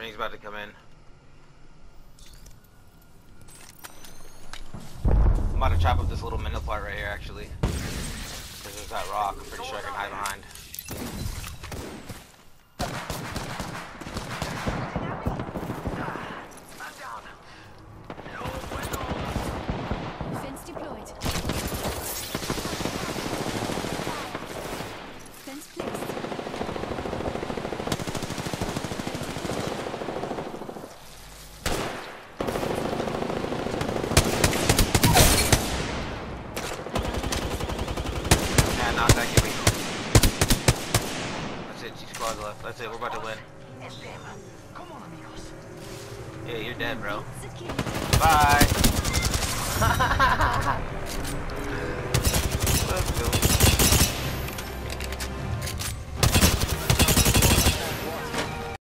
Ring's about to come in. I'm about to chop up this little middle part right here, actually. Because there's that rock. I'm pretty sure I can hide behind. That's it, two squads left. That's it, we're about to win. Yeah, you're dead, bro. Bye.